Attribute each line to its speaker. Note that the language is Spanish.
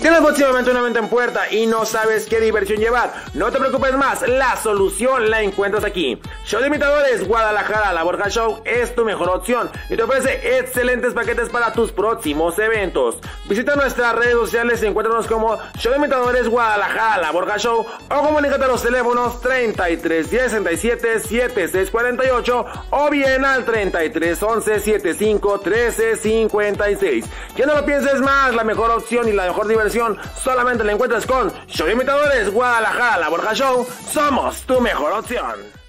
Speaker 1: Tienes próximamente una venta en puerta y no sabes qué diversión llevar. No te preocupes más, la solución la encuentras aquí. Show de Imitadores Guadalajara, la Borja Show es tu mejor opción y te ofrece excelentes paquetes para tus próximos eventos. Visita nuestras redes sociales y encuéntranos como Show de Imitadores Guadalajara, la Borja Show o comunícate a los teléfonos 33 67 76 48 o bien al 33 11 75 13 56. Que no lo pienses más, la mejor opción y la mejor solamente la encuentras con Show Imitadores Guadalajara, la Borja Show. Somos tu mejor opción.